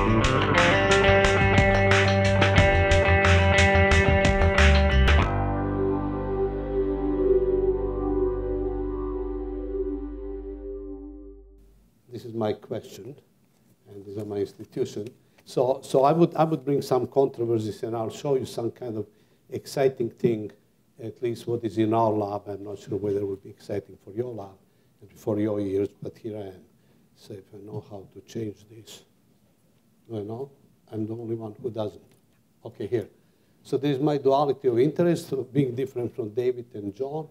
This is my question, and these are my institution. So, so I, would, I would bring some controversies, and I'll show you some kind of exciting thing, at least what is in our lab. I'm not sure whether it will be exciting for your lab and for your ears, but here I am. So if I know how to change this. I know? I'm the only one who doesn't. Okay, here. So this is my duality of interest, being different from David and John.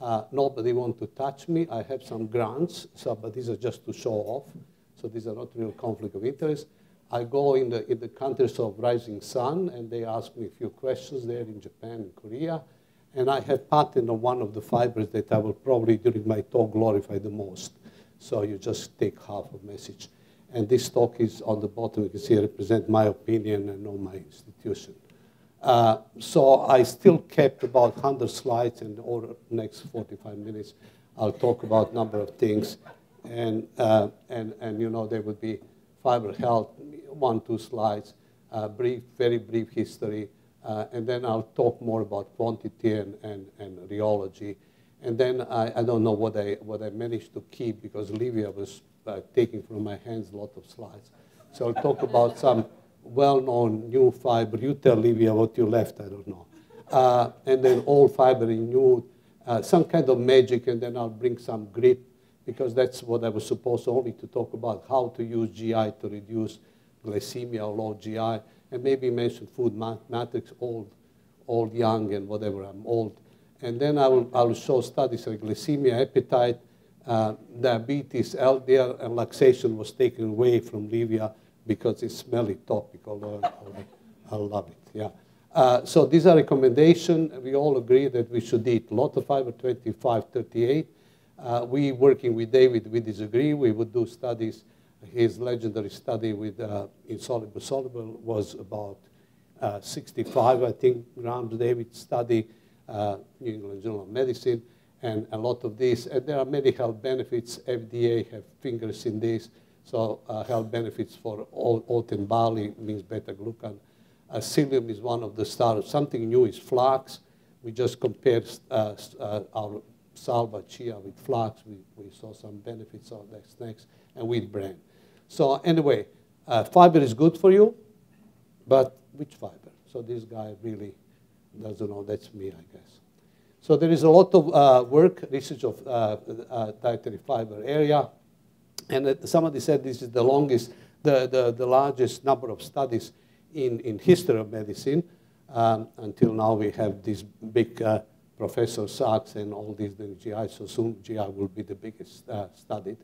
Uh, nobody want to touch me. I have some grants, so, but these are just to show off. So these are not real conflict of interest. I go in the, in the countries of rising sun, and they ask me a few questions there in Japan and Korea. And I have patent on one of the fibers that I will probably, during my talk, glorify the most. So you just take half of message. And this talk is on the bottom. You can see I represent my opinion and not my institution. Uh, so I still kept about 100 slides, and over the next 45 minutes, I'll talk about a number of things. And, uh, and, and, you know, there would be fiber health, one, two slides, uh, brief, very brief history, uh, and then I'll talk more about quantity and, and, and rheology. And then I, I don't know what I, what I managed to keep because Livia was uh, taking from my hands a lot of slides. So I'll talk about some well-known new fiber. You tell Livia what you left, I don't know. Uh, and then old fiber in new, uh, some kind of magic, and then I'll bring some grit, because that's what I was supposed only to talk about, how to use GI to reduce glycemia or low GI, and maybe mention food matrix, old, old, young, and whatever, I'm old. And then I will, I will show studies like glycemia, appetite, uh, diabetes, LDL, and laxation was taken away from Livia because it's smelly topical. I, love it. Yeah. Uh, so these are recommendations. We all agree that we should eat a lot of fiber, 25, 38. Uh, we working with David, we disagree. We would do studies. His legendary study with uh, insoluble soluble was about uh, 65, I think, grams. David study, uh, New England Journal of Medicine, and a lot of these. And there are many health benefits. FDA have fingers in this. So uh, health benefits for oat and barley means beta-glucan. Uh, psyllium is one of the stars. Something new is flax. We just compared uh, uh, our Salba chia with flax. We, we saw some benefits of that next, and wheat bran. So anyway, uh, fiber is good for you, but which fiber? So this guy really doesn't know. That's me, I guess. So there is a lot of uh, work, research of dietary fiber area. And somebody said this is the longest, the, the, the largest number of studies in, in history of medicine. Um, until now, we have this big uh, Professor Sacks and all these doing GI, so soon GI will be the biggest uh, studied.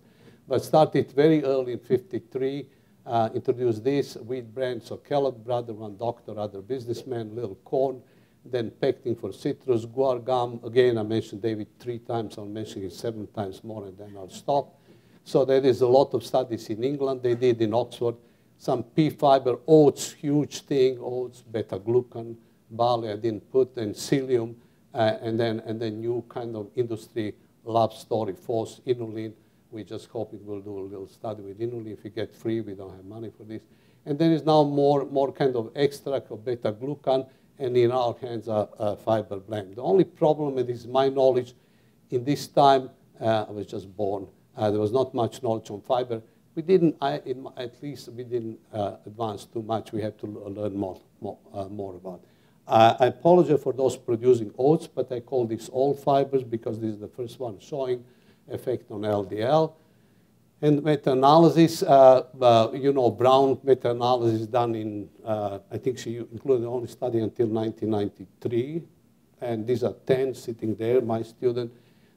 But started very early in 53, uh, introduced this wheat bran, so Kellogg brother, one doctor, other businessman, little corn, then pectin for citrus, guar gum. Again, I mentioned David three times, I'll mention it seven times more, and then I'll stop. So there is a lot of studies in England. They did in Oxford. Some pea fiber, oats, huge thing, oats, beta-glucan, barley I didn't put, and psyllium, uh, and then and then new kind of industry lab story, force inulin. We just hope it will do a little study with inulin. If we get free, we don't have money for this. And there is now more, more kind of extract of beta-glucan, and in our hands a, a fiber blend. The only problem, it is my knowledge, in this time, uh, I was just born, uh, there was not much knowledge on fiber. We didn't, I, in, at least we didn't uh, advance too much. We have to learn more, more, uh, more about uh, I apologize for those producing oats, but I call these all fibers because this is the first one showing effect on LDL. And meta-analysis, uh, uh, you know, Brown meta-analysis done in, I think she included the only study until 1993. And these are 10 sitting there, my student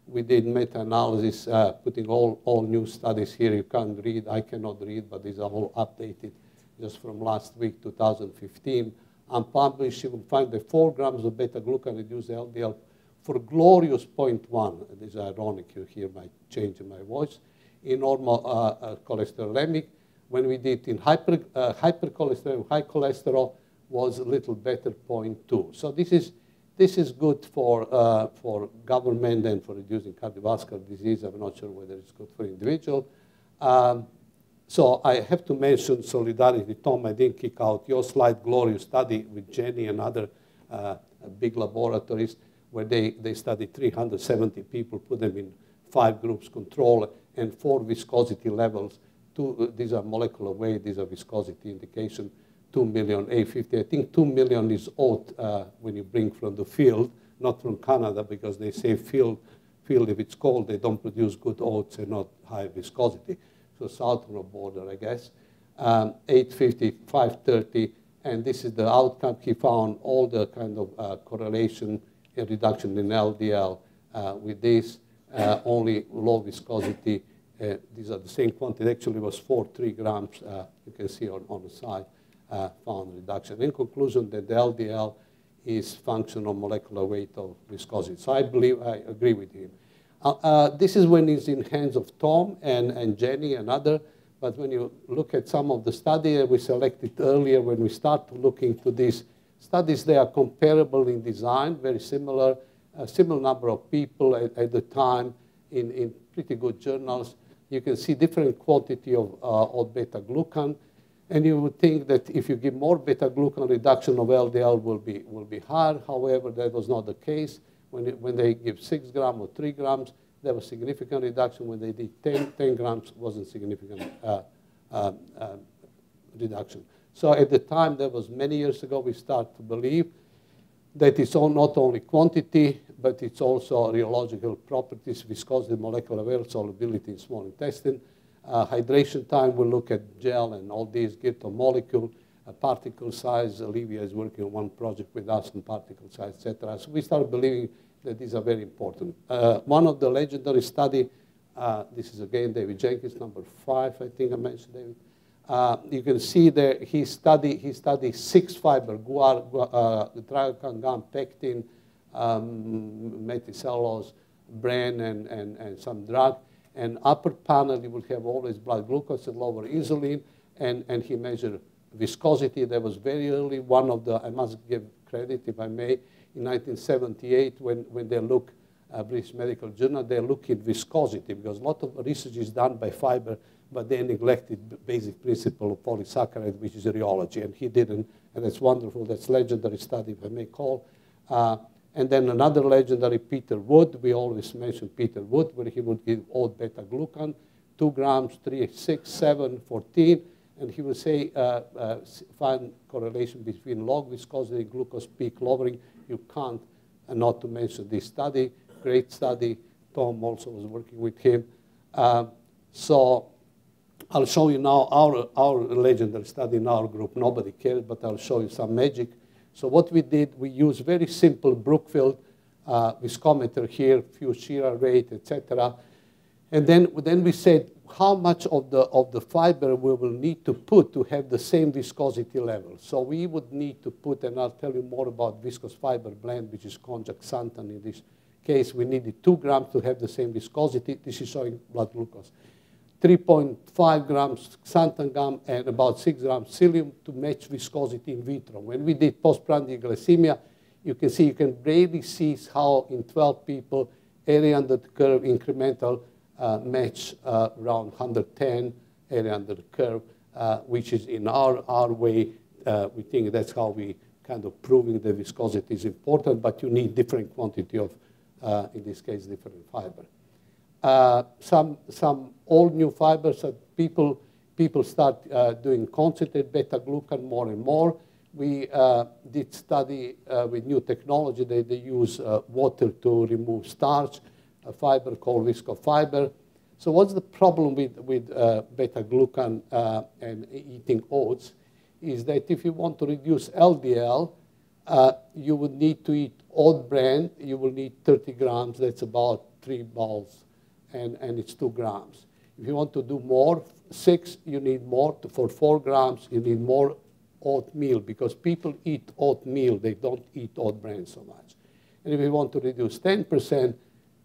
we did meta-analysis, uh, putting all, all new studies here. You can't read, I cannot read, but these are all updated just from last week, 2015. Unpublished, you will find the 4 grams of beta-glucan reduced LDL for glorious 0.1. It is ironic, you hear my change in my voice. In normal uh, uh, cholesterolemic, when we did in hyper, uh, hypercholesterol, high cholesterol was a little better 0.2. So this is this is good for, uh, for government and for reducing cardiovascular disease. I'm not sure whether it's good for individual. Um, so I have to mention Solidarity. Tom, I didn't kick out your slide, glorious study with Jenny and other uh, big laboratories where they, they studied 370 people, put them in five groups, control, and four viscosity levels. Two, uh, these are molecular weight, these are viscosity indication, 2 million A50. I think 2 million is oat uh, when you bring from the field, not from Canada, because they say field, field if it's cold, they don't produce good oats and not high viscosity. So southern border, I guess. Um, 850, 530, and this is the outcome. He found all the kind of uh, correlation and reduction in LDL uh, with this, uh, only low viscosity. Uh, these are the same quantity. Actually, was four, three grams. Uh, you can see on, on the side uh, found reduction. In conclusion, that the LDL is functional molecular weight of viscosity. So I believe I agree with him. Uh, uh, this is when it's in hands of Tom and, and Jenny and other. But when you look at some of the studies we selected earlier, when we start looking to these studies, they are comparable in design, very similar, a similar number of people at, at the time in, in pretty good journals. You can see different quantity of, uh, beta-glucan. And you would think that if you give more beta-glucan, reduction of LDL will be, will be higher. However, that was not the case. When, it, when they give 6 grams or 3 grams, there was significant reduction. When they did 10, 10 grams, wasn't significant uh, uh, uh, reduction. So at the time, that was many years ago, we start to believe that it's all not only quantity, but it's also rheological properties, viscosity, molecular weight, solubility in small intestine. Uh, hydration time, we'll look at gel and all these, get a molecule, particle size. Olivia is working on one project with us on particle size, etc. So we start believing that these are very important. Uh, one of the legendary study, uh, this is again David Jenkins, number five, I think I mentioned David. Uh, you can see there he studied he studied six fiber guar, guar uh, pectin, um, methylcellulose, bran, and, and, and some drug. And upper panel, you will have always blood glucose and lower insulin. And, and he measured viscosity. That was very early. One of the, I must give credit, if I may, in 1978 when, when they look, uh, British Medical Journal, they look at viscosity because a lot of research is done by fiber, but they neglected the basic principle of polysaccharide, which is rheology, and he didn't, and that's wonderful. That's legendary study, if I may call. Uh, and then another legendary, Peter Wood. We always mention Peter Wood, where he would give oat beta-glucan, 2 grams, 3, 6, 7, 14, and he would say, uh, uh, find correlation between log viscosity, glucose peak lowering. You can't, and not to mention this study, great study. Tom also was working with him. Uh, so I'll show you now our, our legendary study in our group. Nobody cared, but I'll show you some magic. So what we did, we used very simple Brookfield uh, viscometer here, few Shearer rate, etc. And then, then we said how much of the, of the fiber we will need to put to have the same viscosity level. So we would need to put, and I'll tell you more about viscous fiber blend, which is konjac xanthan in this case. We needed two grams to have the same viscosity. This is showing blood glucose. 3.5 grams xanthan gum and about 6 grams psyllium to match viscosity in vitro. When we did postprandial glycemia, you can see, you can really see how in 12 people, area under the curve incremental uh, match uh, around 110 area under the curve, uh, which is in our, our way, uh, we think that's how we kind of proving the viscosity is important, but you need different quantity of, uh, in this case, different fiber. Uh, some, some old new fibers that people, people start uh, doing concentrated beta-glucan more and more. We uh, did study uh, with new technology. They, they use uh, water to remove starch, a fiber called viscofiber. So what's the problem with, with beta-glucan and eating oats is that if you want to reduce LDL, you would need to eat oat bran. You will need 30 grams. That's about three bowls and, and it's two grams. If you want to do more, six, you need more. For four grams, you need more oatmeal because people eat oatmeal. They don't eat oat bran so much. And if you want to reduce 10%,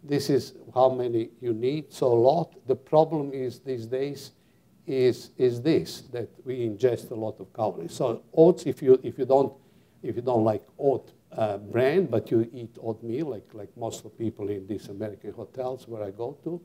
this is how many you need, so a lot. The problem is these days is, is this, that we ingest a lot of calories. So oats, if you, if you, don't, if you don't like oat uh, bran, but you eat oatmeal like, like most of people in these American hotels where I go to.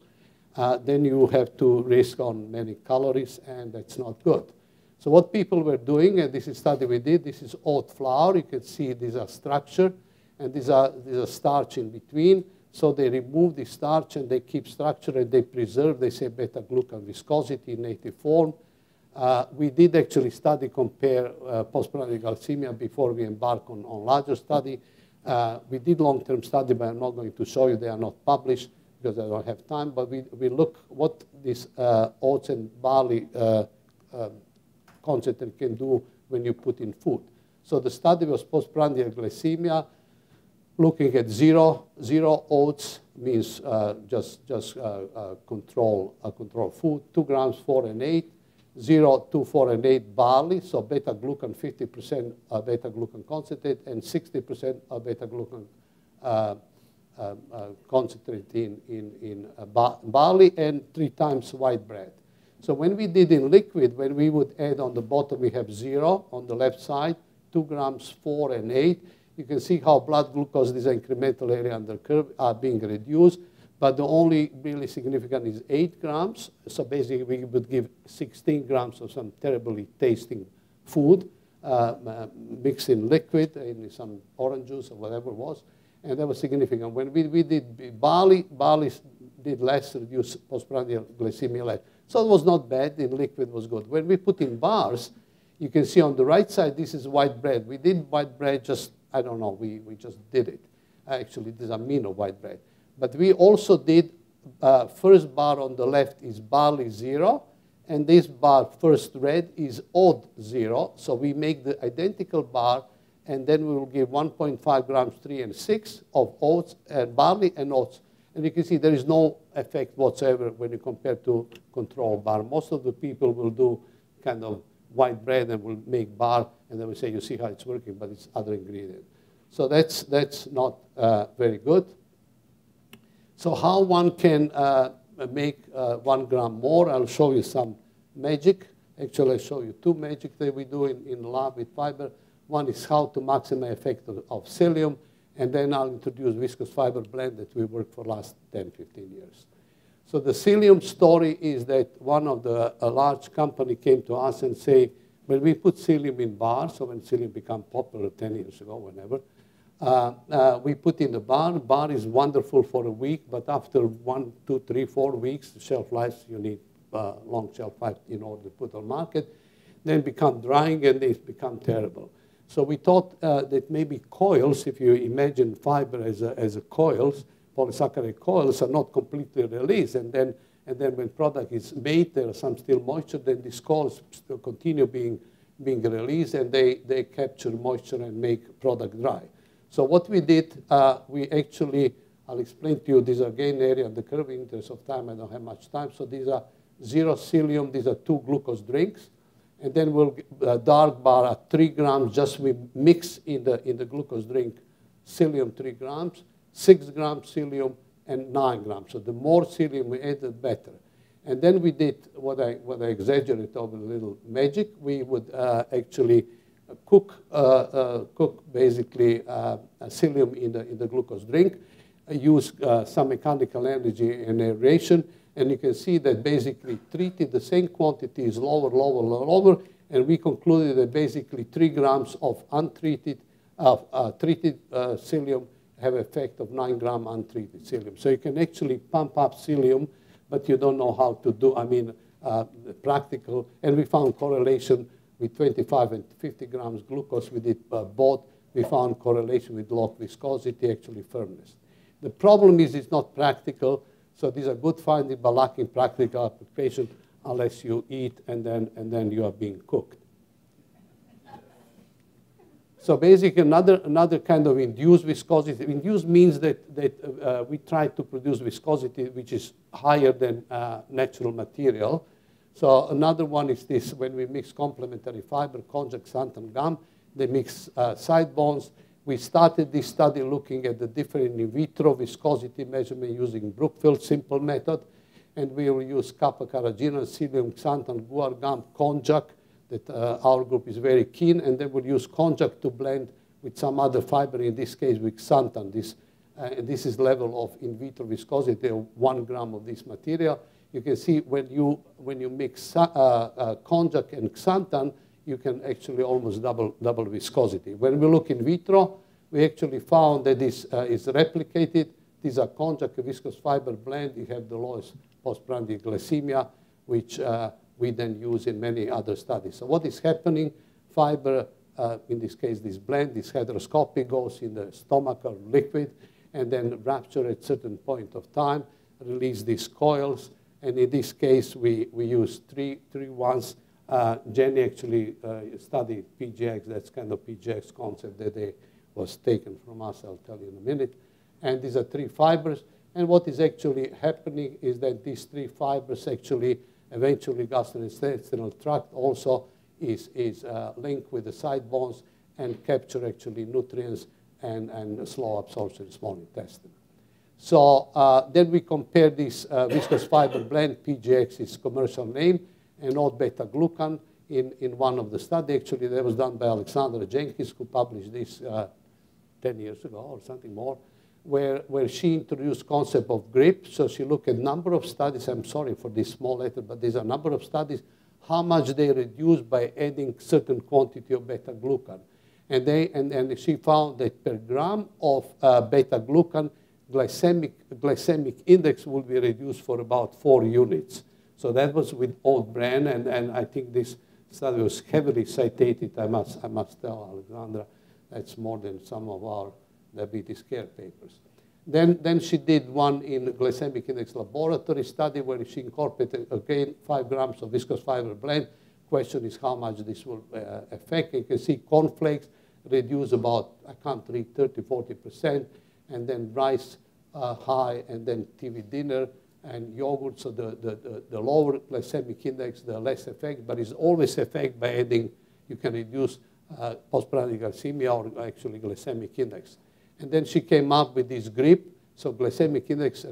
uh, then you have to risk on many calories, and that's not good. So what people were doing, and this is study we did, this is oat flour. You can see these are structure, and these are, these are starch in between. So they remove the starch and they keep structure and they preserve, they say, beta-glucan viscosity in native form. Uh, we did actually study compare uh, postprandial glycemia before we embark on, on larger study. Uh, we did long-term study, but I'm not going to show you. They are not published because I don't have time. But we, we look what this uh, oats and barley uh, um, concentrate can do when you put in food. So the study was postprandial glycemia, looking at zero, zero oats means just, just control, control food, two grams, four and eight, zero, two, four and eight barley, so beta glucan, 50% uh, beta glucan concentrate and 60% of beta glucan uh, concentrate in, in, in barley and three times white bread. So when we did in liquid, when we would add on the bottom, we have zero on the left side, two grams, four and eight, you can see how blood glucose, this incremental area under curve, are being reduced. But the only really significant is 8 grams. So basically, we would give 16 grams of some terribly tasting food uh, uh, mixed in liquid, in some orange juice or whatever it was. And that was significant. When we, we did barley, barley did less, reduced postprandial glycemia less. So it was not bad. In liquid was good. When we put in bars, you can see on the right side, this is white bread. We did white bread just I don't know, we, we just did it. Actually, this is amino white bread. But we also did, uh, first bar on the left is barley zero, and this bar, first red, is oat zero. So we make the identical bar, and then we will give 1.5 grams, 3 and 6 of oats, and barley and oats. And you can see there is no effect whatsoever when you compare to control bar. Most of the people will do kind of white bread and will make bar, and then we say, you see how it's working, but it's other ingredient. So that's, that's not uh, very good. So how one can uh, make uh, one gram more, I'll show you some magic. Actually, I'll show you two magic that we do in, in lab with fiber. One is how to maximize effect of, of psyllium, and then I'll introduce viscous fiber blend that we worked for last 10, 15 years. So the psyllium story is that one of the, a large company came to us and say, well, we put psyllium in bars, so when psyllium became popular 10 years ago, whenever, uh, uh, we put in the bar. Bar is wonderful for a week, but after one, two, three, four weeks, shelf life, you need uh, long shelf life in order to put on market, then become drying and they become terrible. So we thought uh, that maybe coils, if you imagine fiber as a, as a coils, polysaccharide coils are not completely released. And then, and then when product is made, there is some still moisture, then these coils still continue being, being released and they, they capture moisture and make product dry. So what we did, uh, we actually, I'll explain to you, these are gain area of the curve. In interest of time, I don't have much time. So these are zero psyllium, these are two glucose drinks. And then we'll, uh, dark bar at three grams, just we mix in the, in the glucose drink psyllium three grams. 6 grams psyllium, and 9 grams. So the more psyllium we add, the better. And then we did what I, what I exaggerate over a little magic. We would uh, actually cook, uh, uh, cook basically uh, psyllium in the, in the glucose drink, use uh, some mechanical energy and aeration, and you can see that basically treated the same quantities lower, lower, lower, and we concluded that basically 3 grams of untreated, uh, treated psyllium have effect of 9 gram untreated psyllium. So you can actually pump up psyllium, but you don't know how to do, I mean, uh, practical. And we found correlation with 25 and 50 grams glucose. We did uh, both. We found correlation with log viscosity, actually firmness. The problem is it's not practical. So these are good findings, but lacking practical application unless you eat and then, and then you are being cooked. So basically, another, another kind of induced viscosity. Induced means that, that uh, we try to produce viscosity which is higher than uh, natural material. So another one is this, when we mix complementary fiber, konjac, xanthan, gum, they mix uh, side bonds. We started this study looking at the different in vitro viscosity measurement using Brookfield simple method. And we will use kappa carrageenan, psyllium, xanthan, guar, gum, konjac, that uh, our group is very keen, and then we'll use konjac to blend with some other fiber, in this case with xanthan, this uh, and this is level of in vitro viscosity of one gram of this material. You can see when you, when you mix uh, uh, konjac and xanthan, you can actually almost double, double viscosity. When we look in vitro, we actually found that this uh, is replicated. These are konjac viscous fiber blend. You have the lowest postprandial glycemia, which uh, we then use in many other studies. So what is happening? Fiber, uh, in this case, this blend, this hygroscopic goes in the stomach or liquid, and then rupture at certain point of time, release these coils, and in this case, we, we use three, three ones. Uh, Jenny actually uh, studied PGX, that's kind of PGX concept that they was taken from us, I'll tell you in a minute. And these are three fibers. And what is actually happening is that these three fibers actually eventually gastrointestinal tract also is, is uh, linked with the side bones and capture actually nutrients and, and slow absorption in small intestine. So uh, then we compare this uh, viscous fiber blend, PGX is commercial name, and oat beta glucan in, in one of the studies. Actually, that was done by Alexandra Jenkins, who published this uh, 10 years ago or something more, where, where she introduced concept of grip. So she looked at number of studies. I'm sorry for this small letter, but there's a number of studies, how much they reduce by adding certain quantity of beta-glucan. And, they, and, and she found that per gram of uh, beta-glucan, glycemic, glycemic index will be reduced for about four units. So that was with oat bran, and, and I think this study was heavily cited, I must, I must tell Alexandra. That's more than some of our diabetes care papers. Then, then she did one in glycemic index laboratory study where she incorporated, again, five grams of viscous fiber blend. Question is how much this will uh, affect. You can see cornflakes reduce about, I can't read, 30, 40%, and then rice uh, high, and then TV dinner, and yogurt, so the, the, the, the, lower glycemic index, the less effect, but it's always effect by adding, you can reduce uh, postprandial glycemia or actually glycemic index. And then she came up with this GRIP, so glycemic index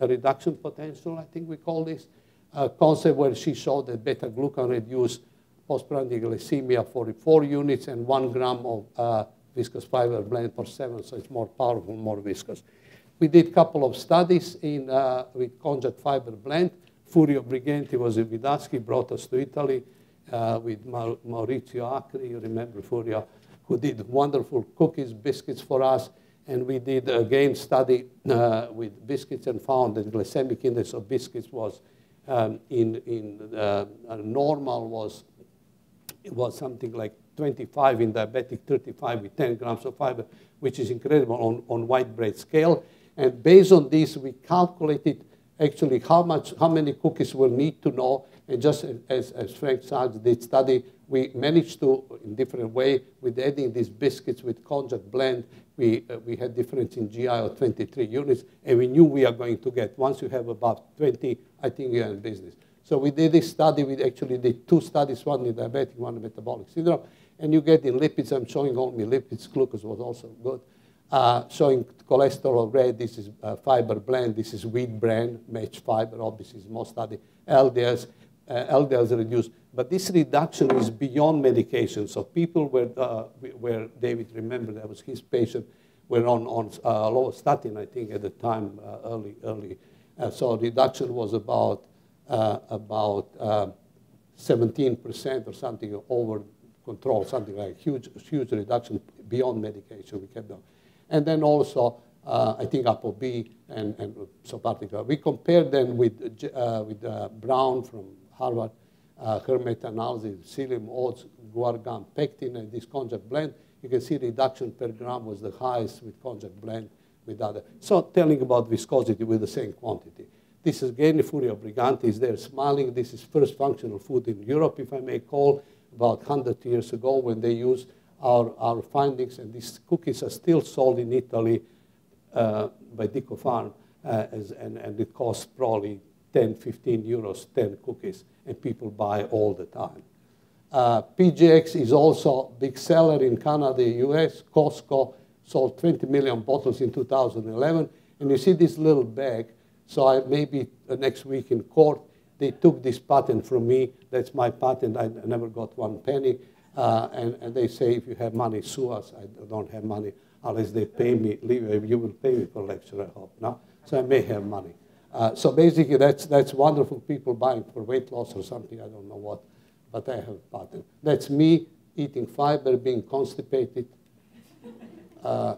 reduction potential, I think we call this, uh, concept where she showed that beta-glucan reduced postprandial glycemia for four units and one gram of uh, viscous fiber blend for seven, so it's more powerful, more viscous. We did a couple of studies in, uh, with konjac fiber blend. Furio Brighenti was with us, he brought us to Italy uh, with Maurizio Acri, you remember Furio, who did wonderful cookies, biscuits for us. And we did again study uh, with biscuits and found that glycemic index of biscuits was um, in, in uh, normal was, was something like 25 in diabetic, 35 with 10 grams of fiber, which is incredible on, on white bread scale. And based on this, we calculated actually how much, how many cookies we'll need to know and just as, as Frank Sacks did study, we managed to, in different way, with adding these biscuits with konjac blend, we, uh, we had difference in GI of 23 units, and we knew we are going to get, once you have about 20, I think you're in business. So we did this study, we actually did two studies, one in diabetic, one in metabolic syndrome, and you get in lipids, I'm showing only lipids, glucose was also good, uh, showing cholesterol red, this is uh, fiber blend, this is wheat bran, match fiber, obviously is more study, LDLs, uh, LDLs reduced. But this reduction is beyond medication. So people were, uh, where David, remembered, that was his patient, were on, on uh, lovastatin, I think, at the time, uh, early, early. Uh, so reduction was about, uh, about 17% or something over control, something like huge, huge reduction beyond medication we kept on. And then also, uh, I think ApoB and, and so particular. We compared them with, uh, with uh, Brown from Harvard, uh, her meta-analysis, psyllium, oats, guar gum, pectin, and this konjac blend, you can see reduction per gram was the highest with konjac blend with other. So telling about viscosity with the same quantity. This is again Furio Brighenti is there smiling. This is first functional food in Europe, if I may call, about 100 years ago when they used our, our findings. And these cookies are still sold in Italy uh, by Dicofarm, uh, as, and, and it costs probably 10, 15 euros, 10 cookies, and people buy all the time. Uh, PGX is also a big seller in Canada, US. Costco sold 20 million bottles in 2011. And you see this little bag. So I, maybe uh, next week in court, they took this patent from me. That's my patent. I never got one penny. Uh, and, and, they say, if you have money, sue us. I don't have money. unless they pay me, you will pay me for lecture, I hope, no? So I may have money. Uh, so basically, that's, that's wonderful people buying for weight loss or something, I don't know what, but I have a pattern. That's me eating fiber, being constipated. Uh,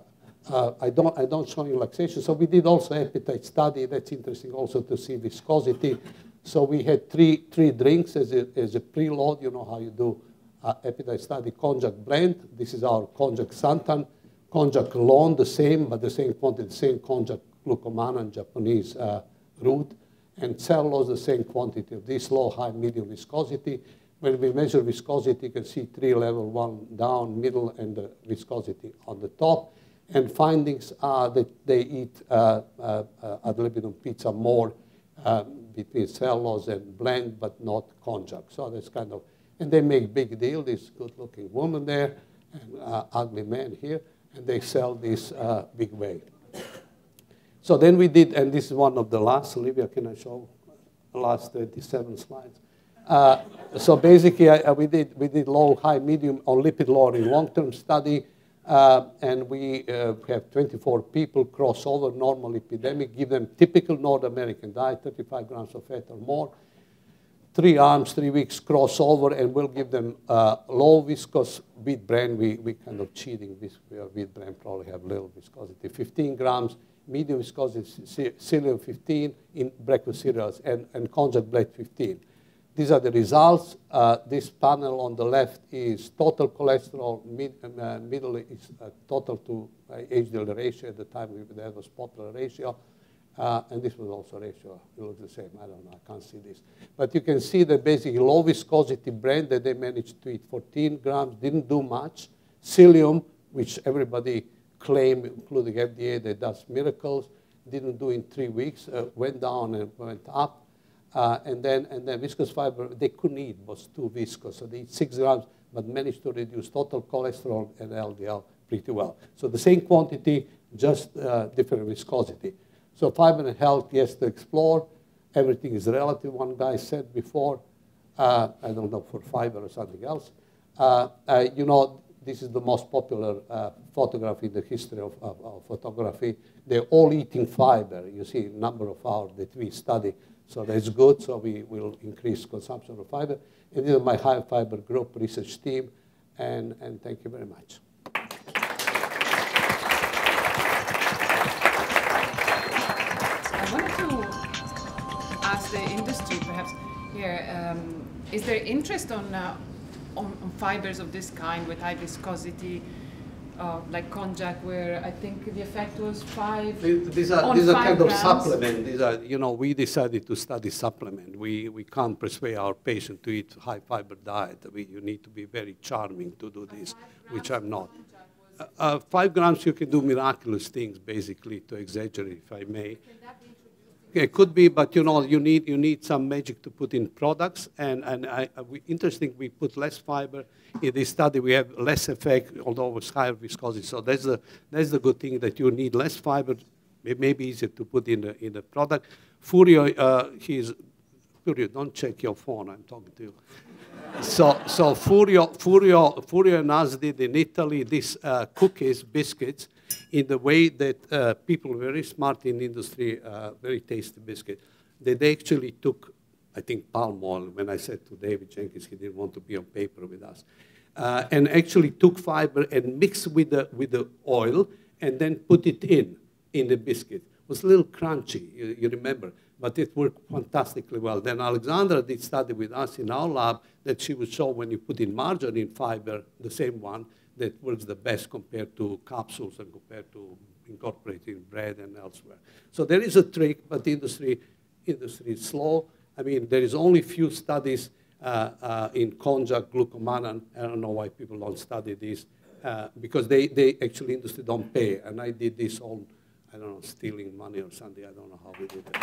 uh, I, don't, I don't show relaxation. So we did also appetite study. That's interesting also to see viscosity. So we had three, three drinks as a, as a preload. You know how you do uh, appetite study. Konjac blend. This is our Konjac xanthan. Konjac alone, the same, but the same quantity, the same Konjac glucomannan, Japanese uh, root. And cellulose, the same quantity of this low, high, medium viscosity. When we measure viscosity, you can see three level, one down, middle, and the viscosity on the top. And findings are that they eat uh, uh, uh, ad libitum pizza more um, between cellulose and blend, but not konjac. So that's kind of, and they make big deal, this good-looking woman there, and uh, ugly man here, and they sell this uh, big way. So then we did, and this is one of the last, Olivia, can I show the last 37 slides? Uh, so basically, uh, we, did, we did low, high, medium on lipid lowering long-term study, uh, and we uh, have 24 people cross over normolipidemic, give them typical North American diet, 35 grams of fat or more, three arms, three weeks crossover, and we'll give them uh, low viscous wheat bran. We, we kind of cheating this wheat bran, probably have little viscosity, 15 grams, medium viscosity psyllium 15 in breakfast cereals, and, and konjac blend 15. These are the results. Uh, this panel on the left is total cholesterol, mid, uh, middle is uh, total to uh, HDL ratio. At the time, we that was popular ratio. Uh, and this was also ratio. It looks the same. I don't know. I can't see this. But you can see that basically low viscosity bran that they managed to eat 14 grams, didn't do much. Psyllium, which everybody claimed, including FDA, that does miracles, didn't do in three weeks, uh, went down and went up. Uh, and then and then viscous fiber they couldn't eat was too viscous, so they eat six grams, but managed to reduce total cholesterol and LDL pretty well. So the same quantity, just uh, different viscosity. So fiber and health, yes, to explore. Everything is relative. One guy said before, uh, I don't know for fiber or something else. Uh, uh, you know, this is the most popular uh, photography in the history of, of, of photography. They're all eating fiber. You see, number of hours that we study so that's good. So we will increase consumption of fiber. And this is my high fiber group research team. And, and thank you very much. I wanted to ask the industry, perhaps here, um, is there interest on, uh, on, on fibers of this kind with high viscosity? Uh, like konjac, where I think the effect was five. These are, these are kind grams. of supplement. These are, you know, we decided to study supplement. We, we can't persuade our patient to eat high fiber diet. We, you need to be very charming to do this, which I'm not. Uh, uh, five grams, you can do miraculous things, basically, to exaggerate, if I may. It could be, but you know, you need you need some magic to put in products. And and I, we, interesting, we put less fiber in this study. We have less effect, although it's higher viscosity. So that's the that's the good thing that you need less fiber. It may be easier to put in the in the product. Furio, uh, he's Furio. Don't check your phone. I'm talking to you. so so Furio Furio Furio and us did in Italy these uh, cookies biscuits in the way that uh, people very smart in industry, uh, very tasty biscuit, that they actually took, I think, palm oil. When I said to David Jenkins, he didn't want to be on paper with us, uh, and actually took fiber and mixed with the with the oil, and then put it in in the biscuit. It was a little crunchy, you, you remember, but it worked fantastically well. Then Alexandra did study with us in our lab that she would show when you put in margarine fiber, the same one, that works the best compared to capsules and compared to incorporating bread and elsewhere. So there is a trick, but the industry, industry is slow. I mean, there is only few studies uh, uh, in konjac glucomannan. I don't know why people don't study this, uh, because they, they actually industry don't pay. And I did this on, I don't know, stealing money or something. I don't know how we did it.